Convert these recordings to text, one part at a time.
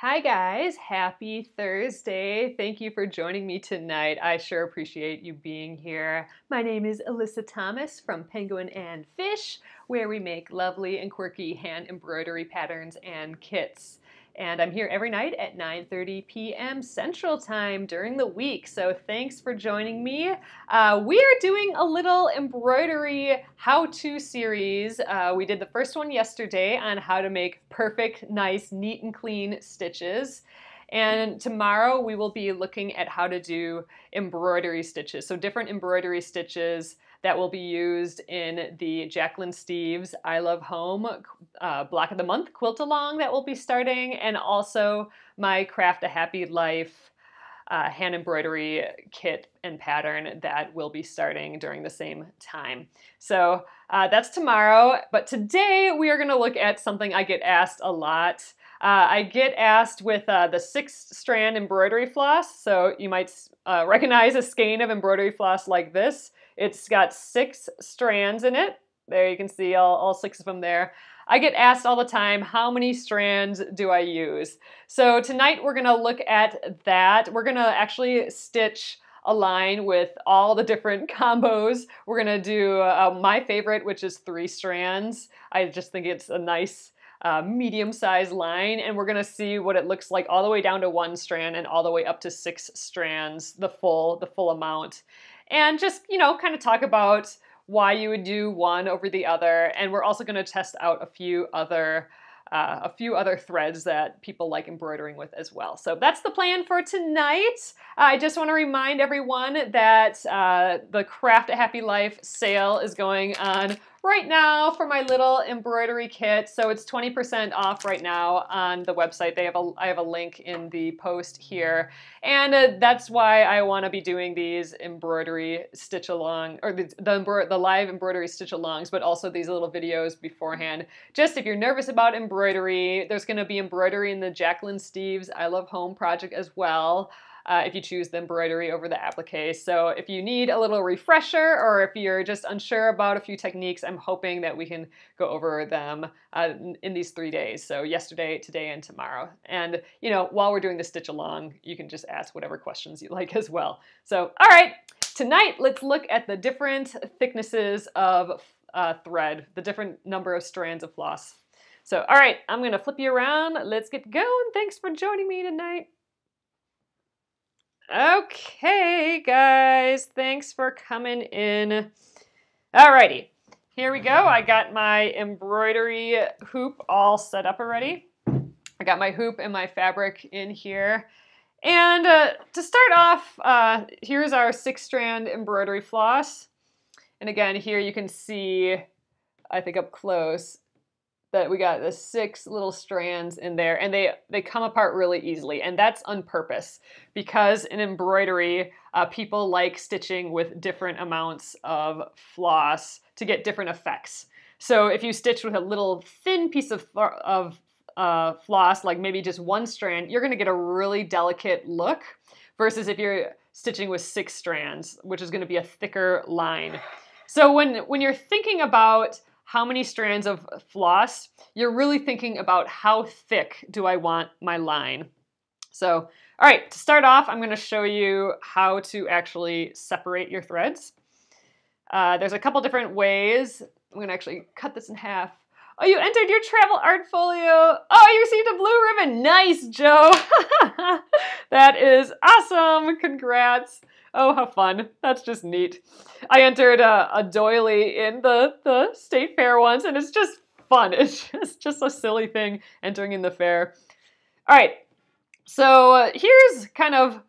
Hi, guys. Happy Thursday. Thank you for joining me tonight. I sure appreciate you being here. My name is Alyssa Thomas from Penguin and Fish, where we make lovely and quirky hand embroidery patterns and kits and I'm here every night at 9:30 p.m. Central Time during the week. So thanks for joining me. Uh, we are doing a little embroidery how-to series. Uh, we did the first one yesterday on how to make perfect, nice, neat, and clean stitches. And tomorrow we will be looking at how to do embroidery stitches. So different embroidery stitches that will be used in the Jaquelynne Steves I Love Home uh, Block of the Month quilt along that will be starting, and also my Craft a Happy Life uh, hand embroidery kit and pattern that will be starting during the same time. So uh, that's tomorrow, but today we are going to look at something I get asked a lot. Uh, I get asked with uh, the six strand embroidery floss. So you might uh, recognize a skein of embroidery floss like this. It's got six strands in it. There you can see all, all six of them there. I get asked all the time, how many strands do I use? So tonight we're gonna look at that. We're gonna actually stitch a line with all the different combos. We're gonna do uh, my favorite, which is three strands. I just think it's a nice uh, medium-sized line, and we're gonna see what it looks like all the way down to one strand and all the way up to six strands, the full, the full amount and just, you know, kind of talk about why you would do one over the other. And we're also going to test out a few other uh, a few other threads that people like embroidering with as well. So that's the plan for tonight. I just want to remind everyone that uh, the Craft a Happy Life sale is going on right now for my little embroidery kit. So it's 20% off right now on the website. They have a, I have a link in the post here. And uh, that's why I want to be doing these embroidery stitch along, or the, the, the live embroidery stitch alongs, but also these little videos beforehand. Just if you're nervous about embroidery, there's going to be embroidery in the Jaquelynne Steves I Love Home project as well uh, if you choose the embroidery over the applique. So if you need a little refresher or if you're just unsure about a few techniques, I'm hoping that we can go over them uh, in these three days. So yesterday, today, and tomorrow. And you know, while we're doing the stitch along, you can just ask whatever questions you like as well. So, all right, tonight let's look at the different thicknesses of uh, thread, the different number of strands of floss. So, all right, I'm gonna flip you around. Let's get going. Thanks for joining me tonight. Okay, guys, thanks for coming in. Alrighty, here we go. I got my embroidery hoop all set up already. I got my hoop and my fabric in here. And uh, to start off, uh, here's our six strand embroidery floss. And again, here you can see, I think up close, that we got the six little strands in there and they they come apart really easily and that's on purpose because in embroidery uh, people like stitching with different amounts of floss to get different effects. So if you stitch with a little thin piece of, of uh, floss like maybe just one strand you're going to get a really delicate look versus if you're stitching with six strands which is going to be a thicker line. So when when you're thinking about how many strands of floss, you're really thinking about how thick do I want my line. So, all right, to start off, I'm gonna show you how to actually separate your threads. Uh, there's a couple different ways. I'm gonna actually cut this in half. Oh, you entered your travel art folio. Oh, you received a blue ribbon. Nice, Joe. that is awesome. Congrats. Oh, how fun. That's just neat. I entered a, a doily in the, the state fair once, and it's just fun. It's just, just a silly thing entering in the fair. All right, so uh, here's kind of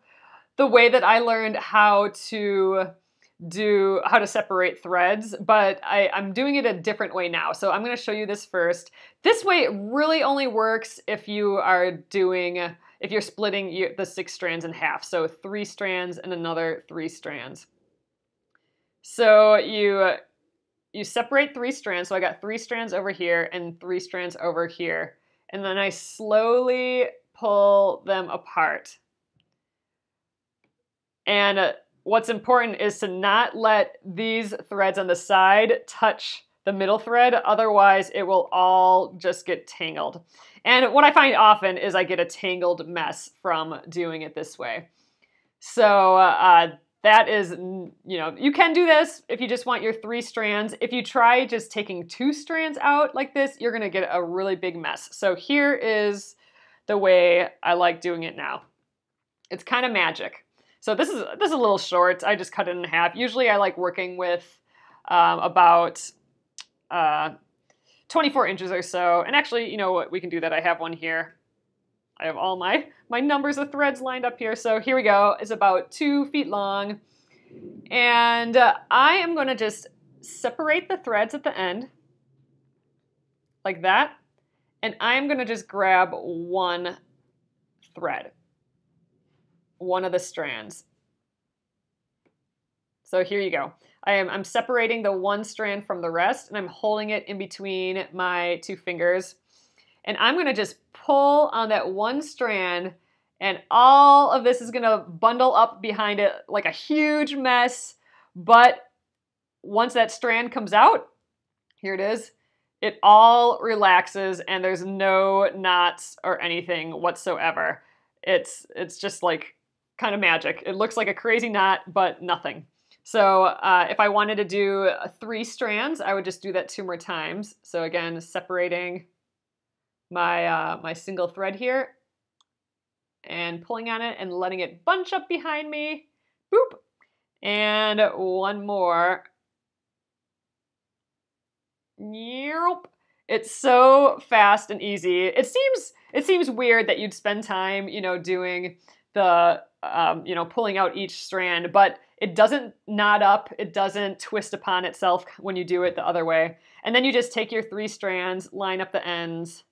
the way that I learned how to do how to separate threads, but I, I'm doing it a different way now. So I'm going to show you this first. This way it really only works if you are doing if you're splitting the six strands in half. So three strands and another three strands. So you, you separate three strands. So I got three strands over here and three strands over here. And then I slowly pull them apart. And uh, what's important is to not let these threads on the side touch the middle thread, otherwise it will all just get tangled. And what I find often is I get a tangled mess from doing it this way. So uh, that is, you know, you can do this if you just want your three strands. If you try just taking two strands out like this, you're gonna get a really big mess. So here is the way I like doing it now. It's kind of magic. So this is this is a little short. I just cut it in half. Usually I like working with um, about uh, 24 inches or so. And actually, you know what, we can do that. I have one here. I have all my, my numbers of threads lined up here. So here we go. It's about two feet long. And uh, I am going to just separate the threads at the end like that. And I'm going to just grab one thread, one of the strands. So here you go. I am I'm separating the one strand from the rest and I'm holding it in between my two fingers. And I'm gonna just pull on that one strand and all of this is gonna bundle up behind it like a huge mess. But once that strand comes out, here it is, it all relaxes and there's no knots or anything whatsoever. It's it's just like kind of magic. It looks like a crazy knot, but nothing. So uh, if I wanted to do uh, three strands, I would just do that two more times. So again, separating my, uh, my single thread here and pulling on it and letting it bunch up behind me. Boop. And one more. Nope. It's so fast and easy. It seems it seems weird that you'd spend time, you know, doing the um, you know, pulling out each strand, but it doesn't knot up, it doesn't twist upon itself when you do it the other way. And then you just take your three strands, line up the ends,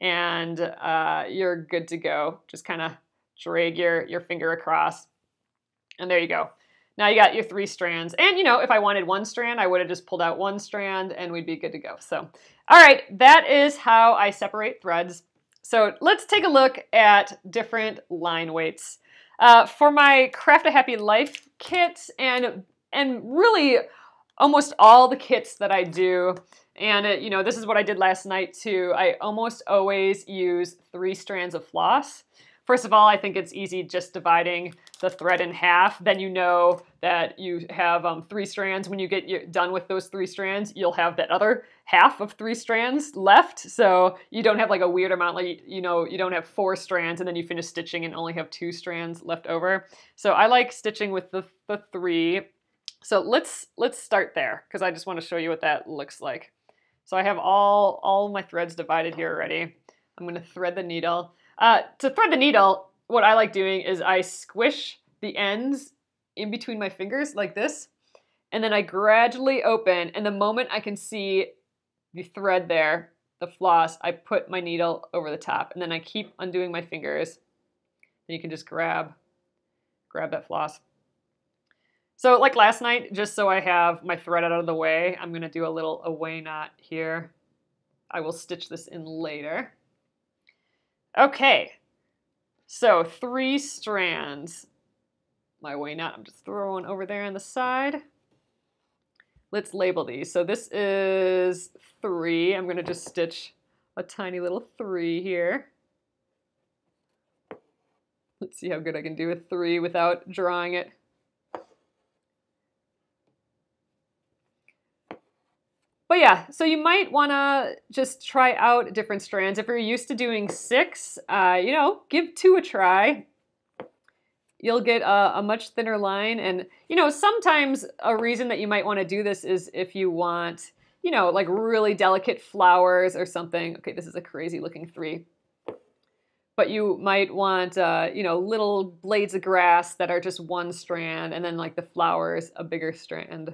and uh, you're good to go. Just kind of drag your, your finger across, and there you go. Now you got your three strands. And you know, if I wanted one strand, I would have just pulled out one strand and we'd be good to go. So, all right, that is how I separate threads. So let's take a look at different line weights. Uh, for my Craft a Happy Life kit and and really almost all the kits that I do, and it, you know this is what I did last night too. I almost always use three strands of floss. First of all, I think it's easy just dividing the thread in half. Then you know that you have um, three strands. When you get done with those three strands, you'll have that other half of three strands left. So you don't have like a weird amount, like, you know, you don't have four strands and then you finish stitching and only have two strands left over. So I like stitching with the, the three. So let's, let's start there because I just want to show you what that looks like. So I have all, all my threads divided here already. I'm going to thread the needle. Uh, to thread the needle, what I like doing is I squish the ends in between my fingers like this, and then I gradually open, and the moment I can see the thread there, the floss, I put my needle over the top, and then I keep undoing my fingers. And you can just grab, grab that floss. So like last night, just so I have my thread out of the way, I'm gonna do a little away knot here. I will stitch this in later. Okay, so three strands. My way knot, I'm just throwing over there on the side. Let's label these. So this is three. I'm gonna just stitch a tiny little three here. Let's see how good I can do a three without drawing it But yeah, so you might want to just try out different strands. If you're used to doing six, uh, you know, give two a try. You'll get a, a, much thinner line. And, you know, sometimes a reason that you might want to do this is if you want, you know, like really delicate flowers or something. Okay, this is a crazy looking three. But you might want, uh, you know, little blades of grass that are just one strand and then like the flowers, a bigger strand.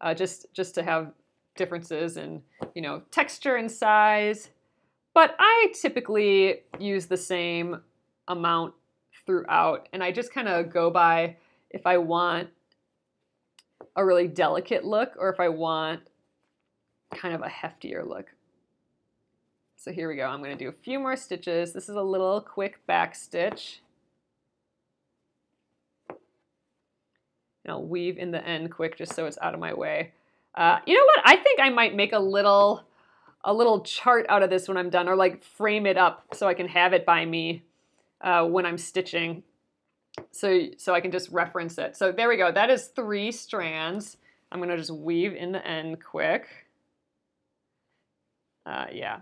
Uh, just, just to have differences in, you know, texture and size. But I typically use the same amount throughout and I just kind of go by if I want a really delicate look or if I want kind of a heftier look. So here we go. I'm going to do a few more stitches. This is a little quick back stitch. And I'll weave in the end quick just so it's out of my way. Uh, you know what? I think I might make a little a little chart out of this when I'm done, or like frame it up so I can have it by me uh, when I'm stitching, so so I can just reference it. So there we go. That is three strands. I'm gonna just weave in the end quick. Uh, yeah,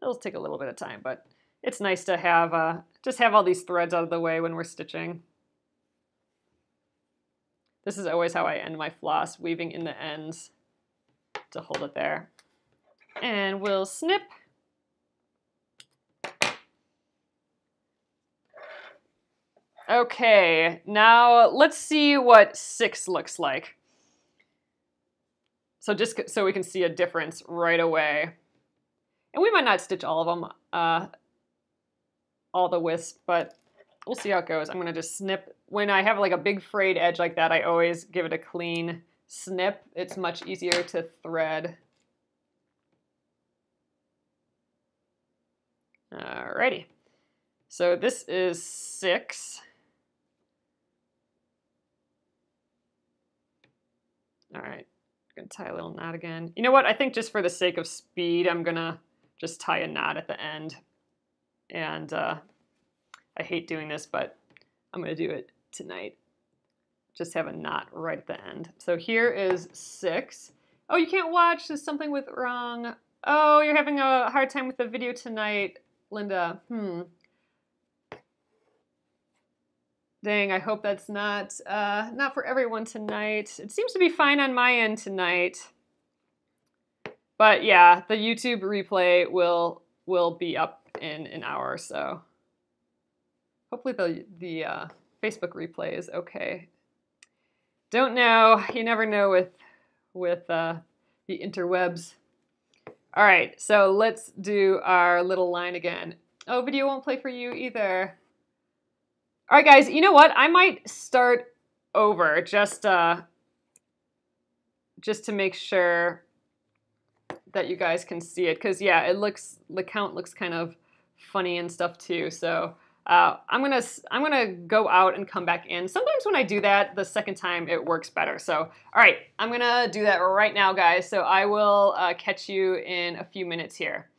it'll take a little bit of time, but it's nice to have uh, just have all these threads out of the way when we're stitching. This is always how I end my floss, weaving in the ends to hold it there. And we'll snip. Okay, now let's see what six looks like. So just so we can see a difference right away. And we might not stitch all of them, uh, all the wisps, but we'll see how it goes. I'm gonna just snip. When I have like a big frayed edge like that, I always give it a clean snip. It's much easier to thread. Alrighty. So this is six. All right, I'm gonna tie a little knot again. You know what? I think just for the sake of speed, I'm gonna just tie a knot at the end. And uh, I hate doing this, but I'm gonna do it tonight. Just have a knot right at the end. So here is six. Oh, you can't watch. There's something with wrong. Oh, you're having a hard time with the video tonight, Linda. Hmm. Dang, I hope that's not uh, not for everyone tonight. It seems to be fine on my end tonight. But yeah, the YouTube replay will will be up in an hour or so. Hopefully the the uh, Facebook replay is okay. Don't know. You never know with with uh, the interwebs. All right, so let's do our little line again. Oh, video won't play for you either. All right, guys, you know what? I might start over just uh, just to make sure that you guys can see it. Because, yeah, it looks, the count looks kind of funny and stuff too. So uh, I'm gonna I'm gonna go out and come back in. Sometimes when I do that, the second time it works better. So all right, I'm gonna do that right now, guys. So I will uh, catch you in a few minutes here.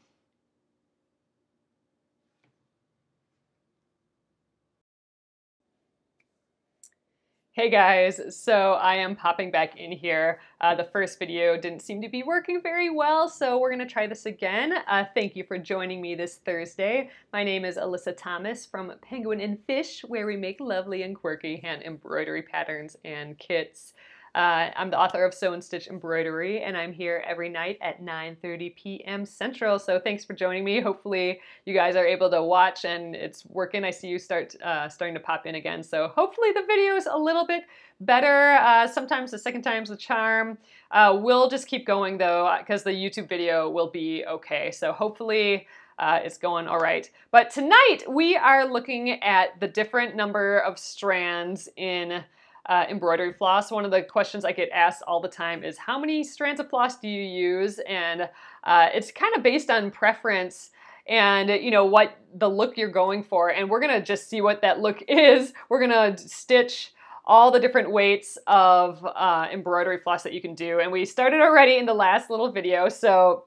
Hey guys, so I am popping back in here. Uh, the first video didn't seem to be working very well, so we're gonna try this again. Uh, thank you for joining me this Thursday. My name is Alyssa Thomas from Penguin and Fish, where we make lovely and quirky hand embroidery patterns and kits. Uh, I'm the author of Sew and Stitch Embroidery, and I'm here every night at 9.30 p.m. Central. So thanks for joining me. Hopefully you guys are able to watch and it's working. I see you start uh, starting to pop in again. So hopefully the video is a little bit better. Uh, sometimes the second time's the charm. Uh, we'll just keep going though, because the YouTube video will be okay. So hopefully uh, it's going all right. But tonight we are looking at the different number of strands in uh, embroidery floss. One of the questions I get asked all the time is how many strands of floss do you use? And uh, it's kind of based on preference and you know what the look you're going for. And we're gonna just see what that look is. We're gonna stitch all the different weights of uh, embroidery floss that you can do. And we started already in the last little video. So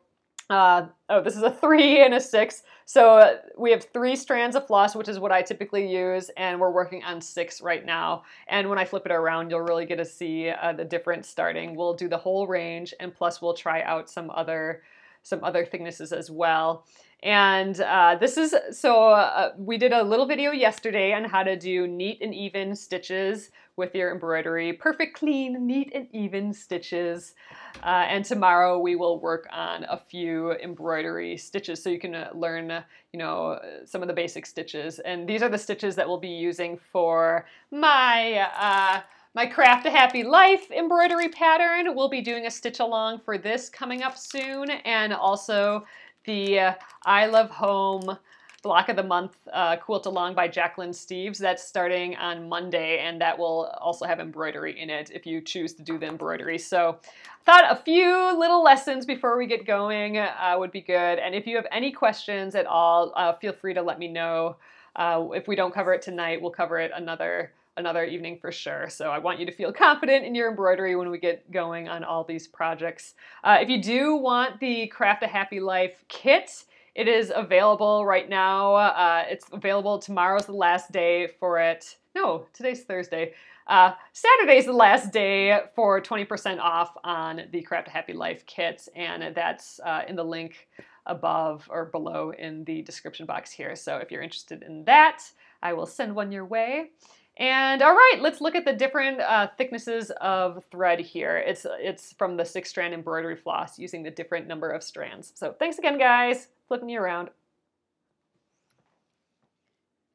uh, oh, this is a three and a six. So uh, we have three strands of floss, which is what I typically use, and we're working on six right now. And when I flip it around, you'll really get to see uh, the difference starting. We'll do the whole range, and plus we'll try out some other some other thicknesses as well. And uh, this is, so uh, we did a little video yesterday on how to do neat and even stitches with your embroidery. Perfect, clean, neat and even stitches. Uh, and tomorrow we will work on a few embroidery stitches so you can uh, learn, you know, some of the basic stitches. And these are the stitches that we'll be using for my uh, my Craft a Happy Life embroidery pattern. We'll be doing a stitch along for this coming up soon. And also the uh, I Love Home Block of the Month uh, Quilt Along by Jaquelynne Steves. That's starting on Monday, and that will also have embroidery in it if you choose to do the embroidery. So I thought a few little lessons before we get going uh, would be good. And if you have any questions at all, uh, feel free to let me know. Uh, if we don't cover it tonight, we'll cover it another another evening for sure. So I want you to feel confident in your embroidery when we get going on all these projects. Uh, if you do want the Craft a Happy Life kit, it is available right now. Uh, it's available. Tomorrow's the last day for it. No, today's Thursday. Uh, Saturday's the last day for 20% off on the Craft a Happy Life kit, and that's uh, in the link above or below in the description box here. So if you're interested in that, I will send one your way. And all right, let's look at the different uh, thicknesses of thread here. It's, it's from the six strand embroidery floss using the different number of strands. So thanks again, guys. Flipping you around.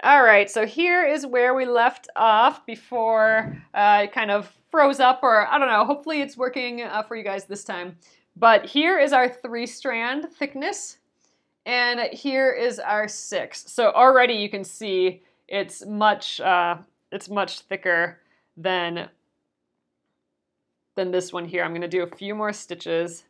All right, so here is where we left off before uh, it kind of froze up, or I don't know, hopefully it's working uh, for you guys this time. But here is our three strand thickness, and here is our six. So already you can see it's much, uh, it's much thicker than, than this one here. I'm gonna do a few more stitches.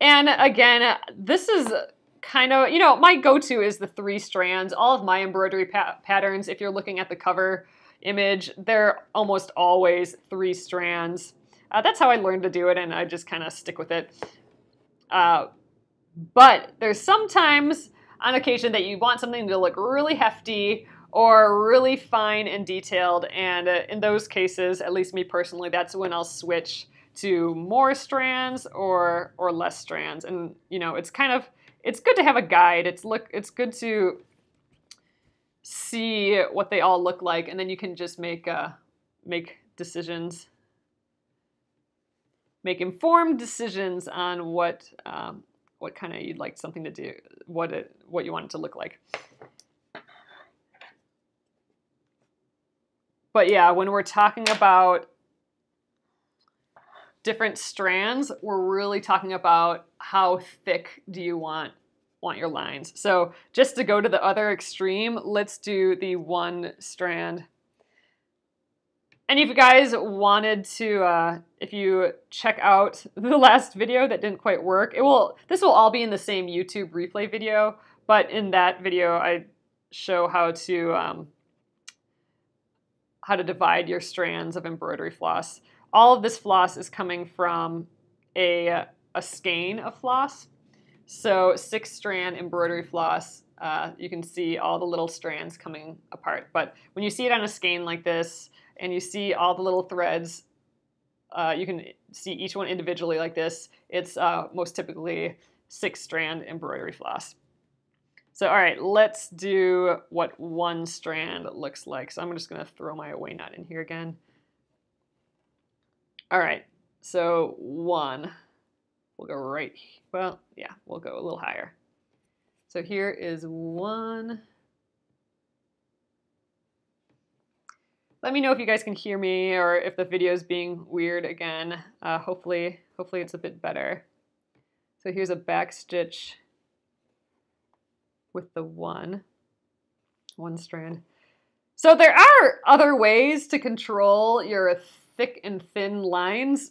And again, this is kind of, you know, my go-to is the three strands. All of my embroidery pa patterns, if you're looking at the cover image, they're almost always three strands. Uh, that's how I learned to do it, and I just kind of stick with it. Uh, but there's sometimes on occasion that you want something to look really hefty or really fine and detailed, and uh, in those cases, at least me personally, that's when I'll switch to more strands or or less strands. And you know, it's kind of it's good to have a guide. It's look it's good to see what they all look like, and then you can just make uh, make decisions, make informed decisions on what um, what kind of you'd like something to do, what it what you want it to look like. But yeah, when we're talking about different strands, we're really talking about how thick do you want want your lines. So just to go to the other extreme, let's do the one strand. And if you guys wanted to, uh, if you check out the last video that didn't quite work, it will. This will all be in the same YouTube replay video, but in that video I show how to um, how to divide your strands of embroidery floss all of this floss is coming from a, a skein of floss. So six strand embroidery floss, uh, you can see all the little strands coming apart. But when you see it on a skein like this, and you see all the little threads, uh, you can see each one individually like this. It's uh, most typically six strand embroidery floss. So all right, let's do what one strand looks like. So I'm just gonna throw my away knot in here again. All right, so one. We'll go right, well, yeah, we'll go a little higher. So here is one. Let me know if you guys can hear me or if the video is being weird again. Uh, hopefully, hopefully it's a bit better. So here's a back stitch with the one, one strand. So there are other ways to control your thick and thin lines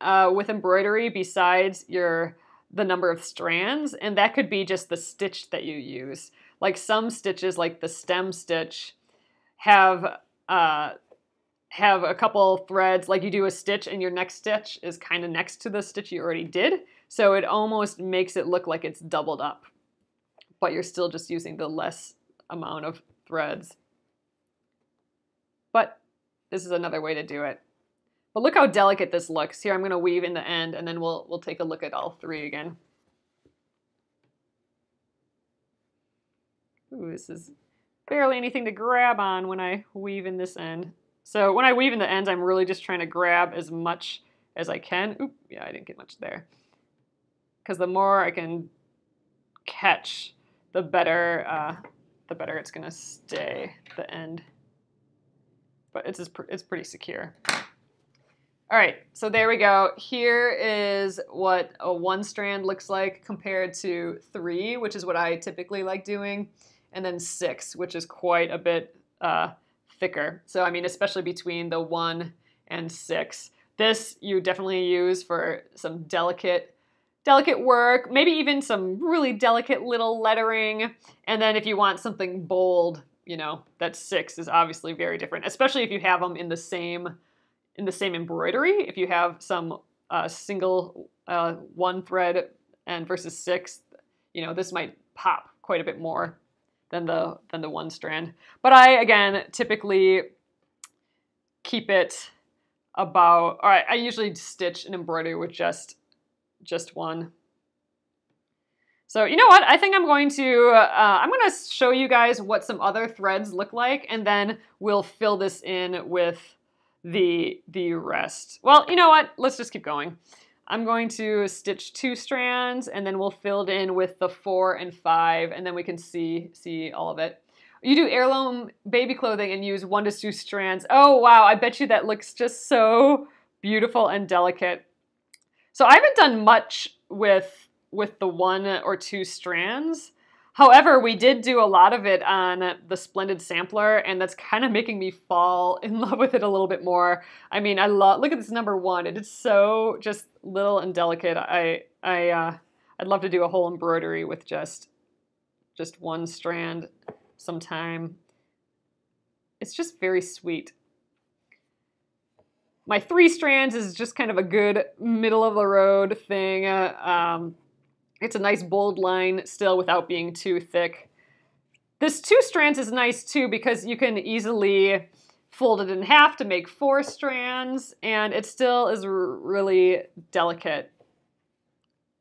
uh, with embroidery besides your the number of strands and that could be just the stitch that you use like some stitches like the stem stitch have uh, have a couple threads like you do a stitch and your next stitch is kind of next to the stitch you already did so it almost makes it look like it's doubled up but you're still just using the less amount of threads but this is another way to do it. But look how delicate this looks. Here I'm going to weave in the end and then we'll, we'll take a look at all three again. Ooh, this is barely anything to grab on when I weave in this end. So when I weave in the ends, I'm really just trying to grab as much as I can. Oop, yeah, I didn't get much there. Because the more I can catch, the better, uh, the better it's going to stay, the end but it's, it's pretty secure. All right, so there we go. Here is what a one strand looks like compared to three, which is what I typically like doing, and then six, which is quite a bit uh, thicker. So I mean, especially between the one and six. This you definitely use for some delicate delicate work, maybe even some really delicate little lettering. And then if you want something bold, you know, that six is obviously very different, especially if you have them in the same in the same embroidery. If you have some uh, single uh, one thread and versus six, you know, this might pop quite a bit more than the than the one strand. But I again typically keep it about. All right, I usually stitch an embroidery with just just one. So you know what? I think I'm going to uh, I'm going to show you guys what some other threads look like, and then we'll fill this in with the the rest. Well, you know what? Let's just keep going. I'm going to stitch two strands, and then we'll fill it in with the four and five, and then we can see see all of it. You do heirloom baby clothing and use one to two strands. Oh wow! I bet you that looks just so beautiful and delicate. So I haven't done much with with the one or two strands. However, we did do a lot of it on the Splendid Sampler, and that's kind of making me fall in love with it a little bit more. I mean, I love look at this number one. It is so just little and delicate. I I uh, I'd love to do a whole embroidery with just just one strand sometime. It's just very sweet. My three strands is just kind of a good middle of the road thing. Uh, um, it's a nice bold line still without being too thick. This two strands is nice too because you can easily fold it in half to make four strands and it still is really delicate.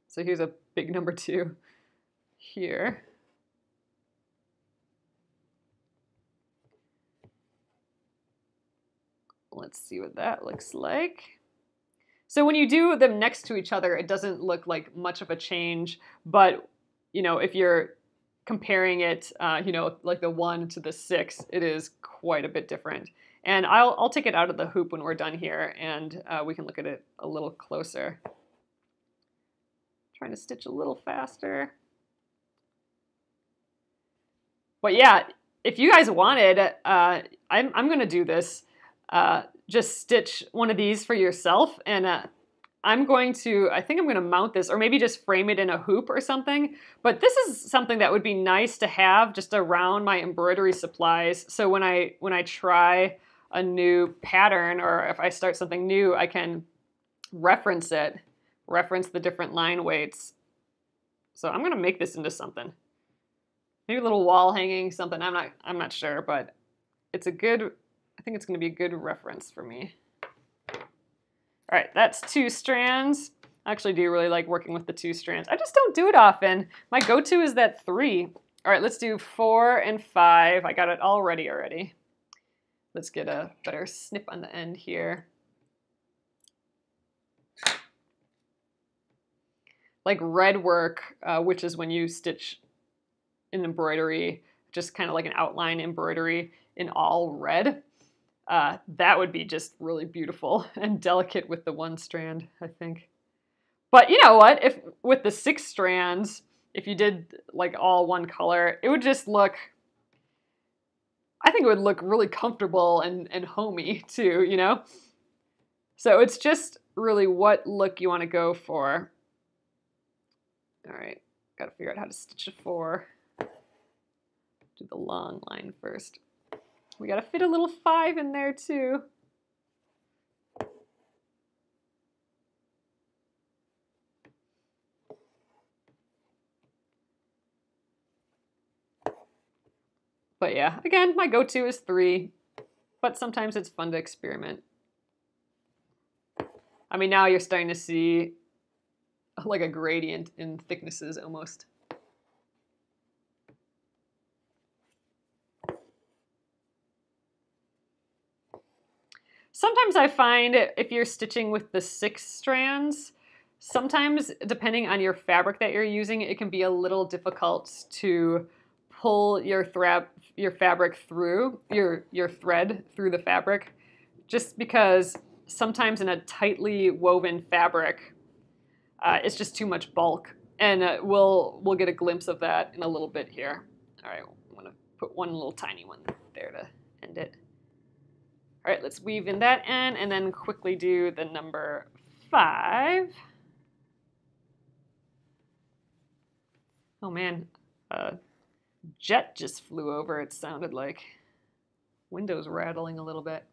So here's a big number two here. Let's see what that looks like. So when you do them next to each other, it doesn't look like much of a change. But you know, if you're comparing it, uh, you know, like the one to the six, it is quite a bit different. And I'll, I'll take it out of the hoop when we're done here and uh, we can look at it a little closer. Trying to stitch a little faster. But yeah, if you guys wanted, uh, I'm, I'm going to do this. Uh, just stitch one of these for yourself and uh, I'm going to, I think I'm going to mount this or maybe just frame it in a hoop or something. But this is something that would be nice to have just around my embroidery supplies. So when I, when I try a new pattern or if I start something new, I can reference it, reference the different line weights. So I'm going to make this into something. Maybe a little wall hanging, something. I'm not, I'm not sure, but it's a good think it's going to be a good reference for me. All right, that's two strands. I actually do really like working with the two strands. I just don't do it often. My go-to is that three. All right, let's do four and five. I got it all ready already. Let's get a better snip on the end here. Like red work, uh, which is when you stitch an embroidery, just kind of like an outline embroidery in all red. Uh, that would be just really beautiful and delicate with the one strand, I think. But you know what? If with the six strands, if you did like all one color, it would just look. I think it would look really comfortable and and homey too. You know. So it's just really what look you want to go for. All right, got to figure out how to stitch a four. Do the long line first. We got to fit a little five in there too. But yeah, again, my go-to is three, but sometimes it's fun to experiment. I mean, now you're starting to see like a gradient in thicknesses almost. Sometimes I find if you're stitching with the six strands, sometimes depending on your fabric that you're using, it can be a little difficult to pull your thread, your fabric through, your, your thread through the fabric, just because sometimes in a tightly woven fabric, uh, it's just too much bulk. And uh, we'll, we'll get a glimpse of that in a little bit here. All right, I'm gonna put one little tiny one there to end it. All right, let's weave in that end and then quickly do the number five. Oh man, a jet just flew over, it sounded like. Windows rattling a little bit.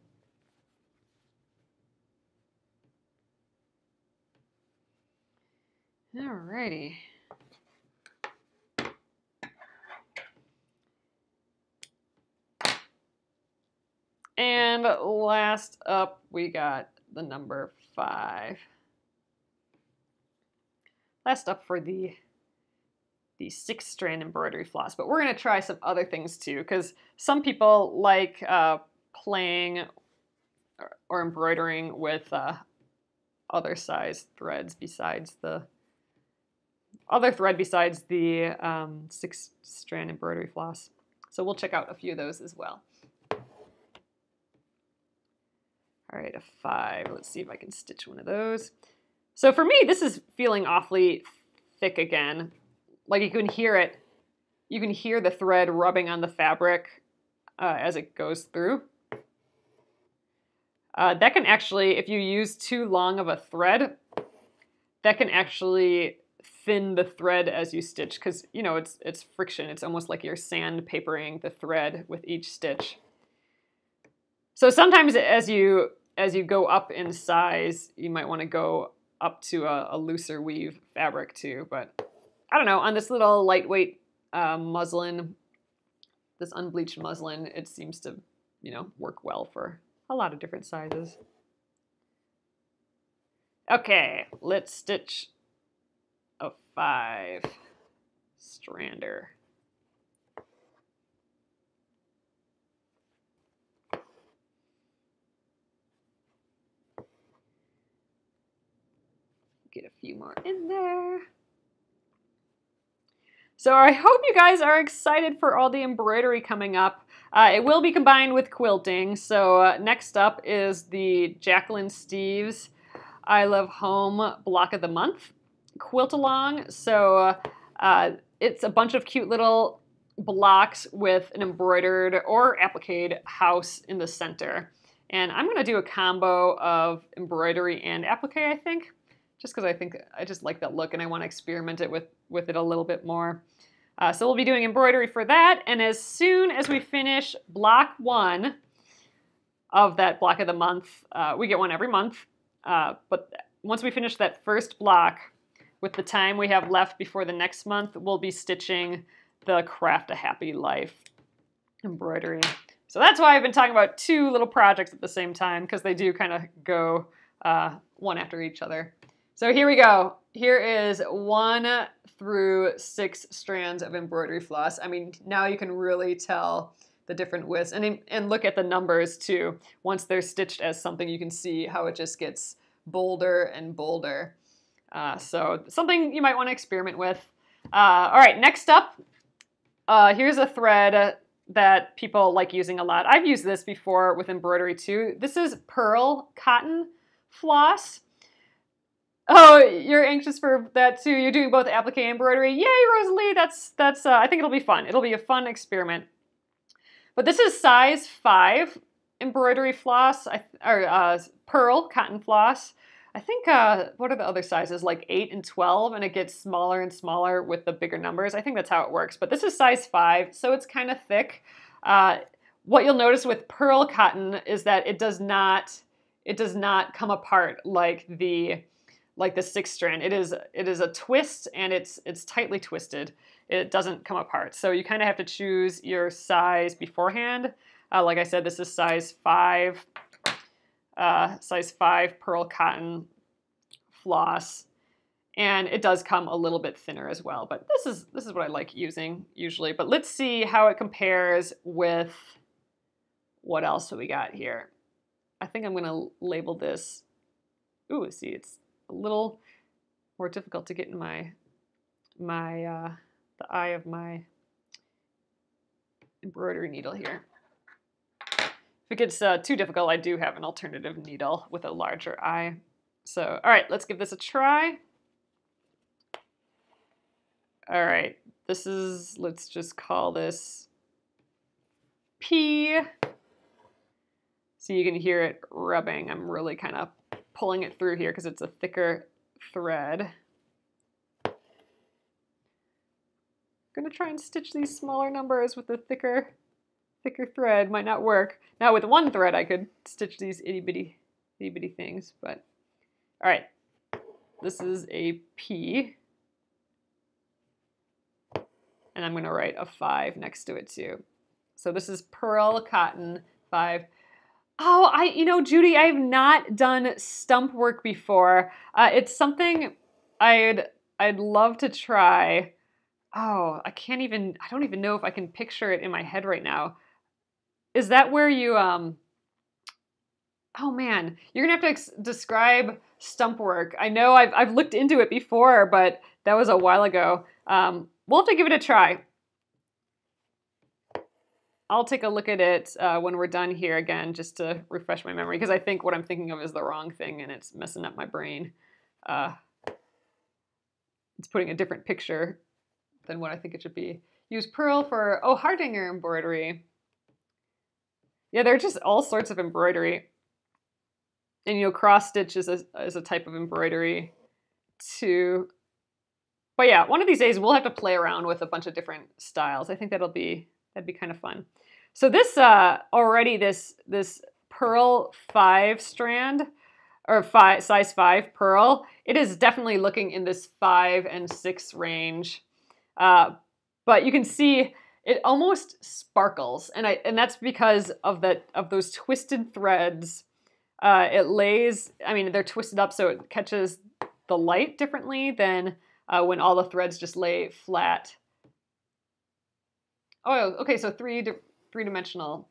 Alrighty. And last up, we got the number five. Last up for the the six strand embroidery floss, but we're gonna try some other things too, because some people like uh, playing or, or, embroidering with uh, other size threads besides the other thread besides the um, six strand embroidery floss. So we'll check out a few of those as well. All right, a five. Let's see if I can stitch one of those. So for me, this is feeling awfully thick again. Like you can hear it. You can hear the thread rubbing on the fabric uh, as it goes through. Uh, that can actually, if you use too long of a thread, that can actually thin the thread as you stitch because you know it's it's friction. It's almost like you're sandpapering the thread with each stitch. So sometimes as you as you go up in size, you might want to go up to a, a, looser weave fabric too. But I don't know, on this little lightweight uh, muslin, this unbleached muslin, it seems to, you know, work well for a lot of different sizes. Okay, let's stitch a five strander. Get a few more in there. So I hope you guys are excited for all the embroidery coming up. Uh, it will be combined with quilting. So uh, next up is the Jaquelynne Steves I Love Home Block of the Month quilt along. So uh, it's a bunch of cute little blocks with an embroidered or appliqued house in the center. And I'm going to do a combo of embroidery and applique, I think just because I think I just like that look and I want to experiment it with, with it a little bit more. Uh, so we'll be doing embroidery for that. And as soon as we finish block one of that block of the month, uh, we get one every month. Uh, but once we finish that first block, with the time we have left before the next month, we'll be stitching the Craft a Happy Life embroidery. So that's why I've been talking about two little projects at the same time, because they do kind of go uh, one after each other. So here we go. Here is one through six strands of embroidery floss. I mean, now you can really tell the different widths and, and look at the numbers too. Once they're stitched as something, you can see how it just gets bolder and bolder. Uh, so something you might want to experiment with. Uh, all right, next up, uh, here's a thread that people like using a lot. I've used this before with embroidery too. This is Perle cotton floss. Oh, you're anxious for that too. You're doing both applique embroidery. Yay, Rosalie! That's that's. Uh, I think it'll be fun. It'll be a fun experiment. But this is size five embroidery floss, or uh, Perle cotton floss. I think uh, what are the other sizes? Like eight and twelve, and it gets smaller and smaller with the bigger numbers. I think that's how it works. But this is size five, so it's kind of thick. Uh, what you'll notice with Perle cotton is that it does not it does not come apart like the like the six strand. It is it is a twist and it's it's tightly twisted. It doesn't come apart. So you kind of have to choose your size beforehand. Uh, like I said, this is size five, uh, size five Perle cotton floss, and it does come a little bit thinner as well. But this is this is what I like using usually. But let's see how it compares with what else we got here. I think I'm gonna label this. Ooh, see, it's a little more difficult to get in my my uh, the eye of my embroidery needle here. If it gets uh, too difficult, I do have an alternative needle with a larger eye. So, all right, let's give this a try. All right, this is, let's just call this P. So you can hear it rubbing. I'm really kind of pulling it through here because it's a thicker thread. I'm gonna try and stitch these smaller numbers with the thicker, thicker thread. Might not work. Now with one thread I could stitch these itty bitty, itty bitty things, but all right. This is a P. And I'm gonna write a five next to it too. So this is Perle Cotton 5. Oh, I, you know, Judy, I have not done stump work before. Uh, it's something I'd, I'd love to try. Oh, I can't even, I don't even know if I can picture it in my head right now. Is that where you, um, oh man, you're gonna have to describe stump work. I know I've, I've looked into it before, but that was a while ago. Um, we'll have to give it a try. I'll take a look at it uh, when we're done here again, just to refresh my memory, because I think what I'm thinking of is the wrong thing and it's messing up my brain. Uh, it's putting a different picture than what I think it should be. Use Perle for, oh, Hardanger embroidery. Yeah, there are just all sorts of embroidery. And, you know, cross stitch is a, is a type of embroidery too. But yeah, one of these days we'll have to play around with a bunch of different styles. I think that'll be, that'd be kind of fun. So this uh, already this this Perle five strand or five size five Perle, it is definitely looking in this five and six range. Uh, but you can see it almost sparkles, and I and that's because of that of those twisted threads. Uh, it lays, I mean, they're twisted up so it catches the light differently than uh, when all the threads just lay flat. Oh, okay, so three three-dimensional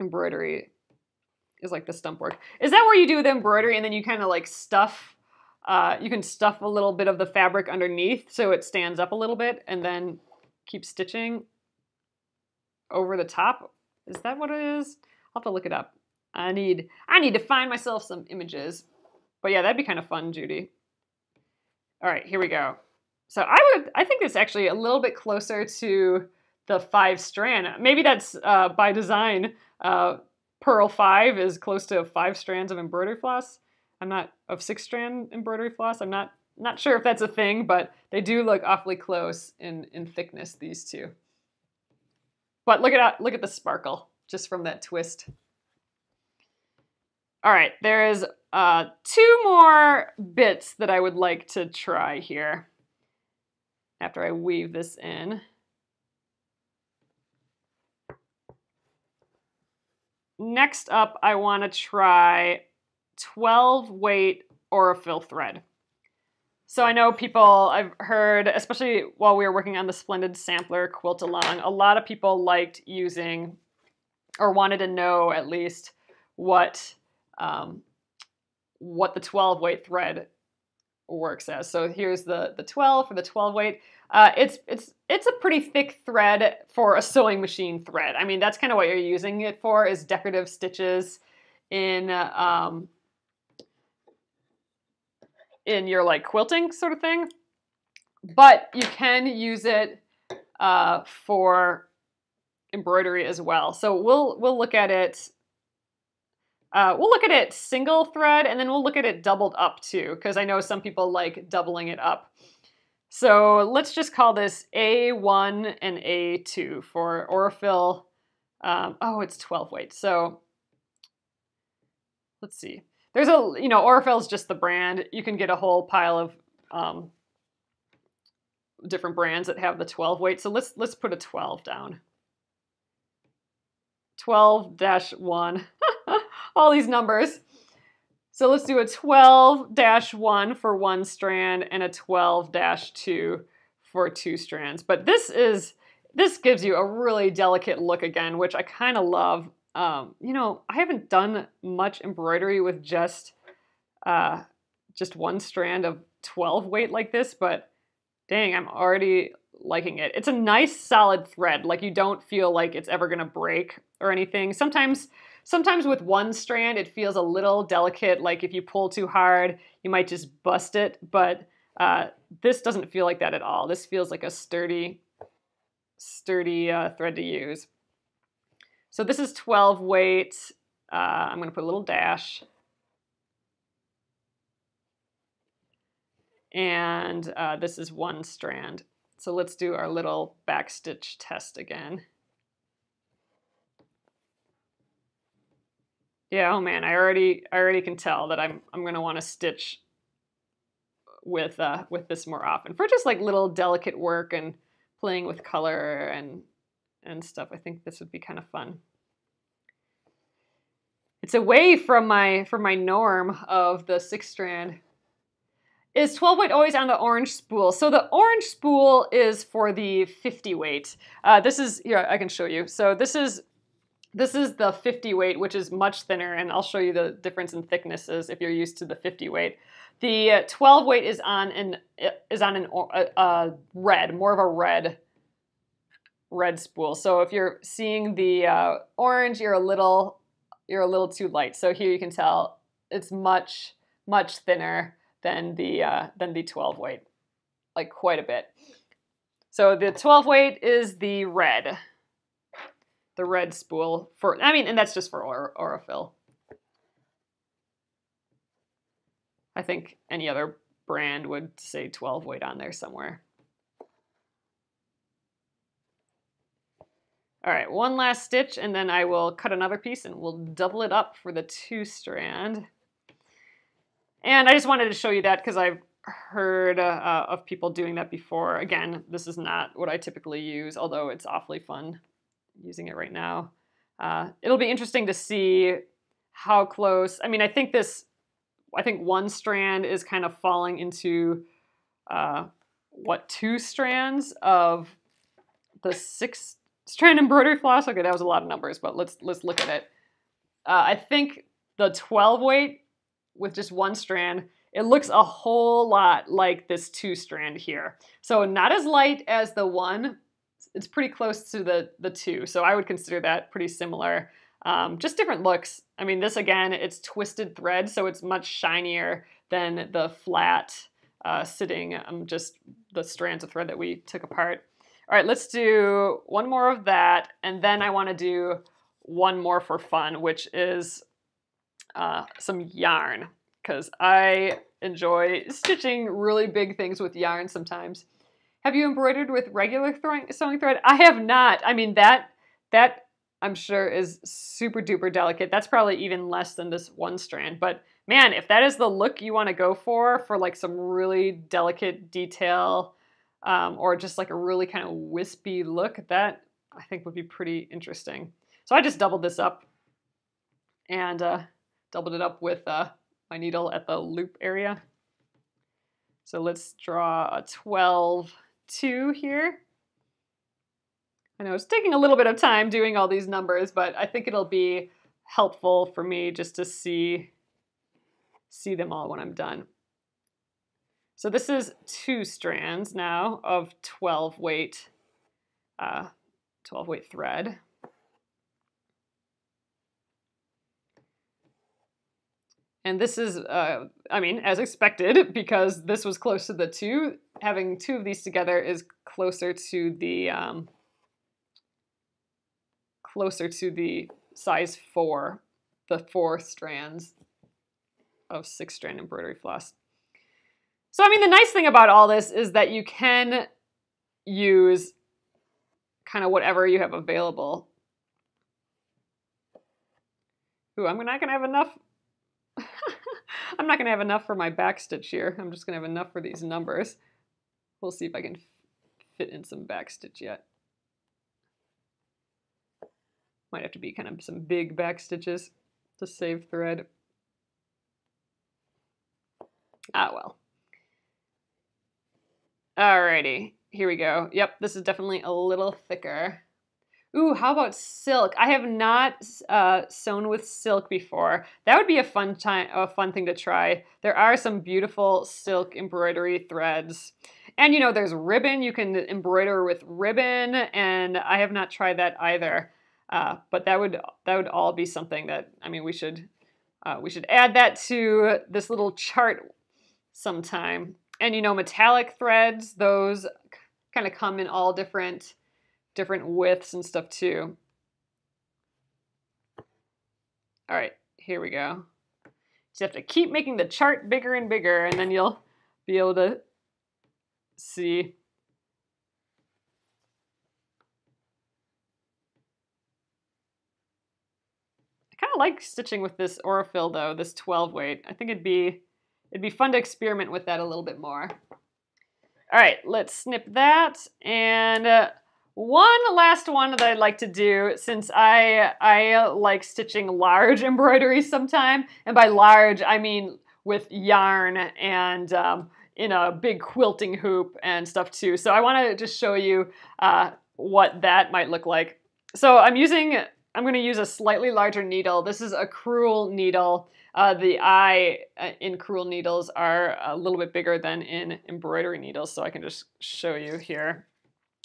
embroidery is like the stump work. Is that where you do the embroidery and then you kind of like stuff, uh, you can stuff a little bit of the fabric underneath so it stands up a little bit and then keep stitching over the top? Is that what it is? I'll have to look it up. I need, I need to find myself some images. But yeah, that'd be kind of fun, Judy. All right, here we go. So I would, I think it's actually a little bit closer to the five strand. Maybe that's uh, by design. Uh, Perle 5 is close to five strands of embroidery floss. I'm not of six strand embroidery floss. I'm not not sure if that's a thing, but they do look awfully close in in thickness. These two. But look at look at the sparkle just from that twist. All right, there is uh, two more bits that I would like to try here after I weave this in. Next up, I want to try 12 weight Aurifil thread. So I know people, I've heard, especially while we were working on the Splendid Sampler quilt along, a lot of people liked using, or wanted to know at least, what, um, what the 12 weight thread works as. So here's the, the 12 for the 12 weight. Uh, it's it's it's a pretty thick thread for a sewing machine thread. I mean, that's kind of what you're using it for is decorative stitches in um, in your like quilting sort of thing. But you can use it uh, for embroidery as well. So we'll we'll look at it. Uh, we'll look at it single thread and then we'll look at it doubled up too, because I know some people like doubling it up. So let's just call this A1 and A2 for Aurifil. Um, oh, it's 12 weight. So let's see. There's a, you know, Aurifil is just the brand. You can get a whole pile of um, different brands that have the 12 weight. So let's let's put a 12 down. 12-1. All these numbers. So let's do a 12-1 for one strand and a 12-2 for two strands. But this is this gives you a really delicate look again, which I kind of love. Um, you know, I haven't done much embroidery with just uh, just one strand of 12 weight like this, but dang, I'm already liking it. It's a nice solid thread. Like you don't feel like it's ever gonna break or anything. Sometimes Sometimes with one strand, it feels a little delicate, like if you pull too hard, you might just bust it, but uh, this doesn't feel like that at all. This feels like a sturdy, sturdy uh, thread to use. So this is 12 weight. Uh, I'm to put a little dash. And uh, this is one strand. So let's do our little back stitch test again. Yeah, oh man, I already I already can tell that I'm I'm gonna want to stitch with uh, with this more often for just like little delicate work and playing with color and and stuff. I think this would be kind of fun. It's away from my from my norm of the six strand. Is 12 weight always on the orange spool? So the orange spool is for the 50 weight. Uh, this is here I can show you. So this is this is the 50 weight, which is much thinner, and I'll show you the difference in thicknesses if you're used to the 50 weight. The 12 weight is on an is on an uh, red, more of a red red spool. So if you're seeing the uh, orange, you're a little you're a little too light. So here you can tell it's much much thinner than the uh, than the 12 weight, like quite a bit. So the 12 weight is the red the red spool for, I mean, and that's just for or, Aurifil. I think any other brand would say 12 weight on there somewhere. All right, one last stitch and then I will cut another piece and we'll double it up for the two strand. And I just wanted to show you that because I've heard uh, of people doing that before. Again, this is not what I typically use, although it's awfully fun using it right now. Uh, it'll be interesting to see how close. I mean, I think this, I think one strand is kind of falling into uh, what two strands of the six strand embroidery floss. Okay, that was a lot of numbers, but let's let's look at it. Uh, I think the 12 weight with just one strand, it looks a whole lot like this two strand here. So not as light as the one, it's pretty close to the the two, so I would consider that pretty similar. Um, just different looks. I mean, this again, it's twisted thread, so it's much shinier than the flat uh, sitting, um, just the strands of thread that we took apart. All right, let's do one more of that, and then I want to do one more for fun, which is uh, some yarn, because I enjoy stitching really big things with yarn sometimes. Have you embroidered with regular sewing thread? I have not. I mean, that, that I'm sure is super duper delicate. That's probably even less than this one strand. But man, if that is the look you want to go for, for like some really delicate detail um, or just like a really kind of wispy look, that I think would be pretty interesting. So I just doubled this up and uh, doubled it up with uh, my needle at the loop area. So let's draw a 12 two here. I know it's taking a little bit of time doing all these numbers, but I think it'll be helpful for me just to see, see them all when I'm done. So this is two strands now of 12 weight, uh, 12 weight thread. And this is, uh, I mean, as expected, because this was close to the two, having two of these together is closer to the, um, closer to the size four, the four strands of six strand embroidery floss. So, I mean, the nice thing about all this is that you can use kind of whatever you have available. Ooh, I'm not to have enough I'm not going to have enough for my back stitch here. I'm just going to have enough for these numbers. We'll see if I can fit in some back stitch yet. Might have to be kind of some big back stitches to save thread. Ah, well. Alrighty, here we go. Yep, this is definitely a little thicker. Ooh, how about silk? I have not uh, sewn with silk before. That would be a fun time, a fun thing to try. There are some beautiful silk embroidery threads. And you know, there's ribbon. You can embroider with ribbon, and I have not tried that either. Uh, but that would that would all be something that I mean we should uh, we should add that to this little chart sometime. And you know, metallic threads, those kind of come in all different different widths and stuff too. All right, here we go. You have to keep making the chart bigger and bigger and then you'll be able to see I kind of like stitching with this Aurifil though, this 12 weight. I think it'd be it'd be fun to experiment with that a little bit more. All right, let's snip that and uh, one last one that I'd like to do, since I, I like stitching large embroidery sometime, and by large, I mean with yarn and um, in a big quilting hoop and stuff too. So I wanna just show you uh, what that might look like. So I'm using, I'm gonna use a slightly larger needle. This is a crewel needle. Uh, the eye uh, in crewel needles are a little bit bigger than in embroidery needles, so I can just show you here.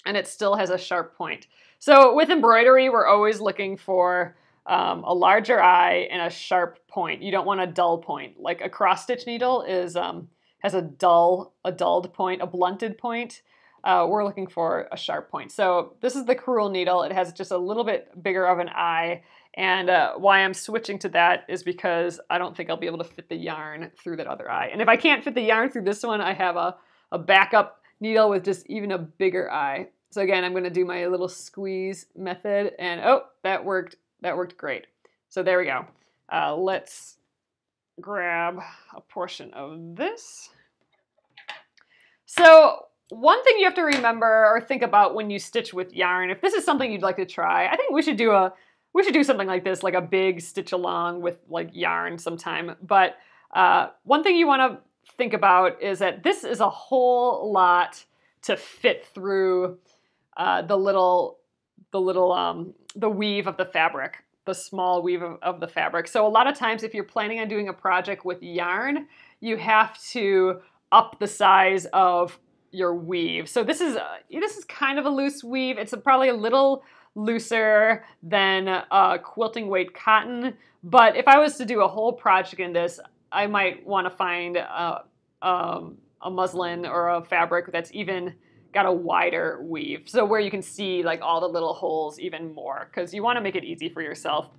And it still has a sharp point. So with embroidery, we're always looking for um, a larger eye and a sharp point. You don't want a dull point. Like a cross stitch needle is um, has a dull, a dulled point, a blunted point. Uh, we're looking for a sharp point. So this is the crewel needle. It has just a little bit bigger of an eye and uh, why I'm switching to that is because I don't think I'll be able to fit the yarn through that other eye. And if I can't fit the yarn through this one, I have a, a backup needle with just even a bigger eye. So again, I'm going to do my little squeeze method and oh, that worked. That worked great. So there we go. Uh, let's grab a portion of this. So one thing you have to remember or think about when you stitch with yarn, if this is something you'd like to try, I think we should do a we should do something like this, like a big stitch along with like yarn sometime. But uh, one thing you want to think about is that this is a whole lot to fit through uh, the little, the little, um, the weave of the fabric, the small weave of, of the fabric. So a lot of times, if you're planning on doing a project with yarn, you have to up the size of your weave. So this is uh, this is kind of a loose weave. It's a, probably a little looser than uh, quilting weight cotton. But if I was to do a whole project in this, I might want to find uh, um, a muslin or a fabric that's even got a wider weave. So where you can see like all the little holes even more because you want to make it easy for yourself.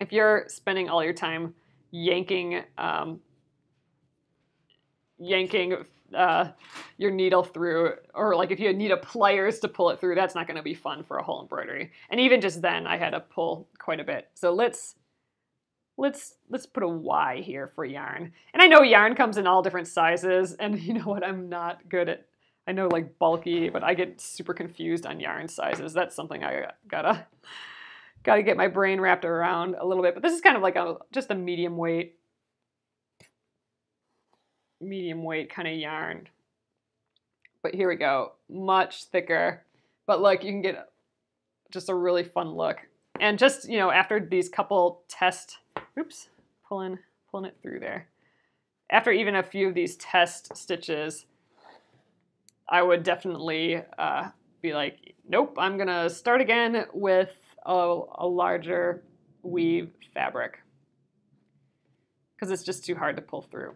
If you're spending all your time yanking um, yanking uh, your needle through, or like if you need a pliers to pull it through, that's not going to be fun for a whole embroidery. And even just then, I had to pull quite a bit. So let's let's let's put a Y here for yarn. And I know yarn comes in all different sizes, and you know what? I'm not good at. I know like bulky, but I get super confused on yarn sizes. That's something I gotta gotta get my brain wrapped around a little bit. But this is kind of like a just a medium weight medium weight kind of yarn. But here we go, much thicker. But look, you can get just a really fun look. And just, you know, after these couple test, oops, pulling, pulling it through there. After even a few of these test stitches, I would definitely uh, be like, nope, I'm gonna start again with a, a larger weave fabric because it's just too hard to pull through.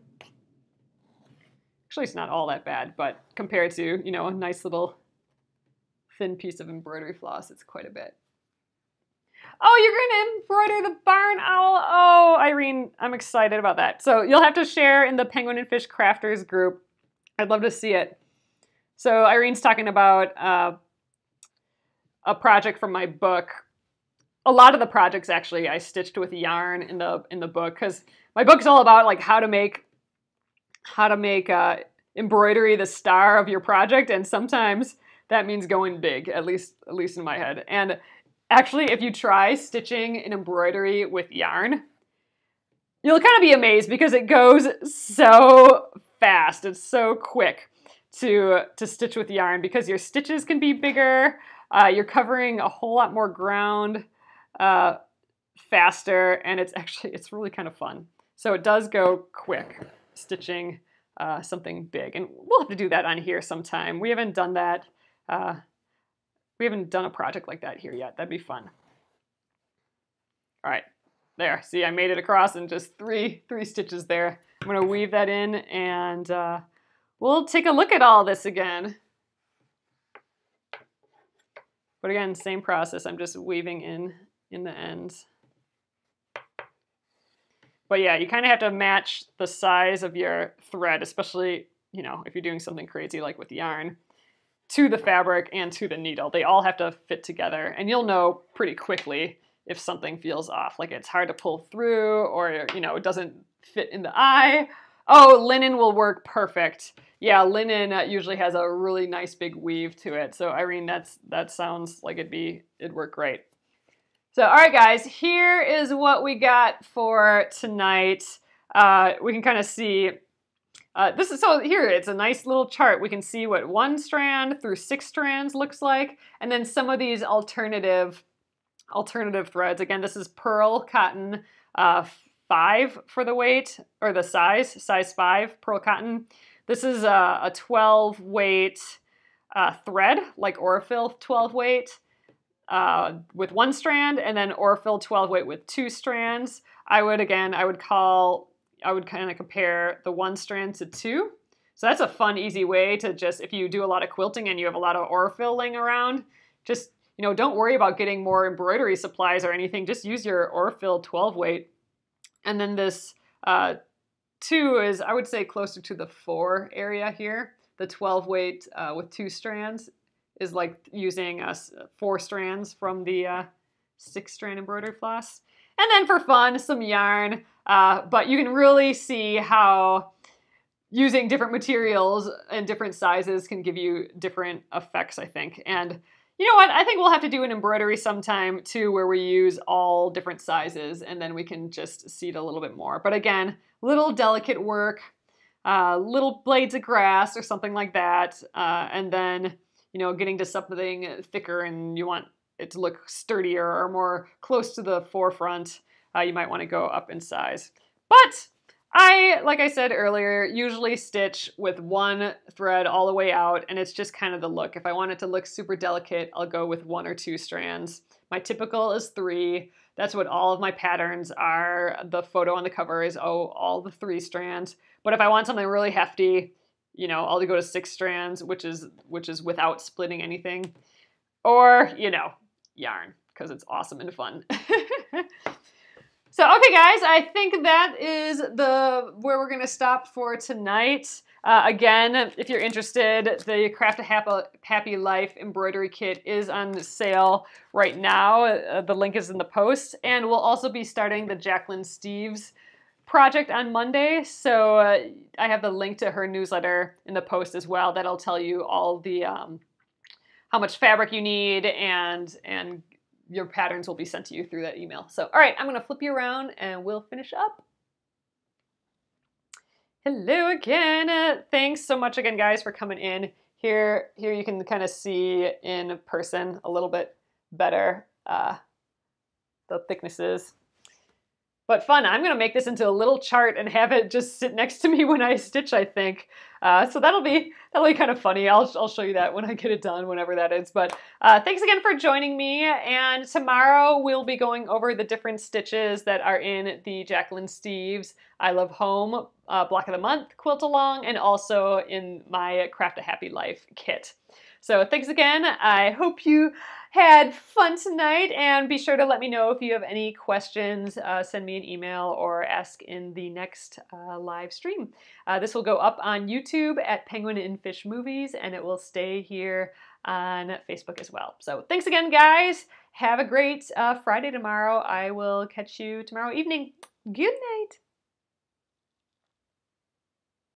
Actually, it's not all that bad, but compared to, you know, a nice little thin piece of embroidery floss, it's quite a bit. Oh, you're going to embroider the barn owl. Oh, Irene, I'm excited about that. So you'll have to share in the Penguin and Fish Crafters group. I'd love to see it. So Irene's talking about uh, a project from my book. A lot of the projects actually I stitched with yarn in the in the book because my book's all about like how to make how to make uh, embroidery the star of your project, and sometimes that means going big, at least at least in my head. And actually, if you try stitching an embroidery with yarn, you'll kind of be amazed because it goes so fast. It's so quick to to stitch with yarn because your stitches can be bigger. Uh, you're covering a whole lot more ground uh, faster, and it's actually it's really kind of fun. So it does go quick stitching uh, something big. And we'll have to do that on here sometime. We haven't done that. Uh, we haven't done a project like that here yet. That'd be fun. All right, there. See, I made it across in just three, three stitches there. I'm gonna weave that in and uh, we'll take a look at all this again. But again, same process. I'm just weaving in in the ends. But yeah, you kind of have to match the size of your thread, especially, you know, if you're doing something crazy like with yarn, to the fabric and to the needle. They all have to fit together. And you'll know pretty quickly if something feels off, like it's hard to pull through or, you know, it doesn't fit in the eye. Oh, linen will work perfect. Yeah, linen uh, usually has a really nice big weave to it. So Irene, that's that sounds like it'd be it'd work great. So all right, guys, here is what we got for tonight. Uh, we can kind of see uh, this is so here, it's a nice little chart. We can see what one strand through six strands looks like, and then some of these alternative alternative threads. Again, this is Perle cotton uh, five for the weight or the size, size five Perle cotton. This is a, a 12 weight uh, thread, like Aurifil 12 weight. Uh, with one strand and then Aurifil 12 weight with two strands. I would again, I would call I would kind of compare the one strand to two. So that's a fun, easy way to just, if you do a lot of quilting and you have a lot of Aurifil laying around, just, you know, don't worry about getting more embroidery supplies or anything. Just use your Aurifil 12 weight. And then this uh, two is, I would say, closer to the four area here. The 12 weight uh, with two strands is like using uh, four strands from the uh, six strand embroidery floss. And then for fun, some yarn. Uh, but you can really see how using different materials and different sizes can give you different effects, I think. And you know what? I think we'll have to do an embroidery sometime too where we use all different sizes and then we can just seed a little bit more. But again, little delicate work, uh, little blades of grass or something like that. Uh, and then, you know, getting to something thicker and you want it to look sturdier or more close to the forefront uh, you might want to go up in size. But I, like I said earlier, usually stitch with one thread all the way out and it's just kind of the look. If I want it to look super delicate, I'll go with one or two strands. My typical is three. That's what all of my patterns are. The photo on the cover is, oh, all the three strands. But if I want something really hefty, you know, I'll go to six strands, which is which is without splitting anything. Or, you know, yarn, because it's awesome and fun. So, okay, guys, I think that is the where we're going to stop for tonight. Uh, again, if you're interested, the Craft a Happy, Happy Life embroidery kit is on sale right now. Uh, the link is in the post. And we'll also be starting the Jaquelynne Steves project on Monday. So uh, I have the link to her newsletter in the post as well. That'll tell you all the um, how much fabric you need and and your patterns will be sent to you through that email. So, all right, I'm going to flip you around and we'll finish up. Hello again. Uh, thanks so much again, guys, for coming in. Here, here you can kind of see in person a little bit better uh, the thicknesses but fun. I'm going to make this into a little chart and have it just sit next to me when I stitch, I think. Uh, so that'll be that'll be kind of funny. I'll, I'll show you that when I get it done, whenever that is. But uh, thanks again for joining me. And tomorrow we'll be going over the different stitches that are in the Jaquelynne Steves I Love Home uh, Block of the Month quilt along and also in my Craft a Happy Life kit. So thanks again. I hope you had fun tonight and be sure to let me know if you have any questions. Uh, send me an email or ask in the next uh, live stream. Uh, this will go up on YouTube at Penguin and Fish Movies and it will stay here on Facebook as well. So thanks again, guys. Have a great uh, Friday tomorrow. I will catch you tomorrow evening. Good night.